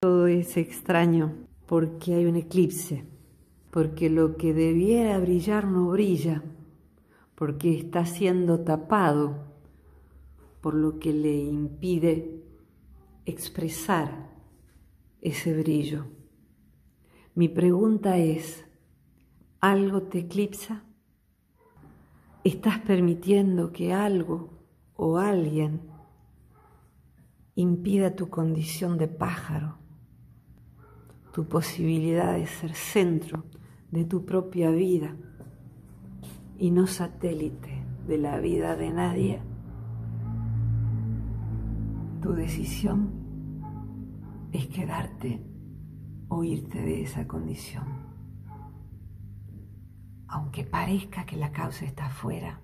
Todo es extraño porque hay un eclipse, porque lo que debiera brillar no brilla, porque está siendo tapado por lo que le impide expresar ese brillo. Mi pregunta es, ¿algo te eclipsa? ¿Estás permitiendo que algo o alguien impida tu condición de pájaro, tu posibilidad de ser centro de tu propia vida y no satélite de la vida de nadie? Tu decisión es quedarte o irte de esa condición aunque parezca que la causa está afuera,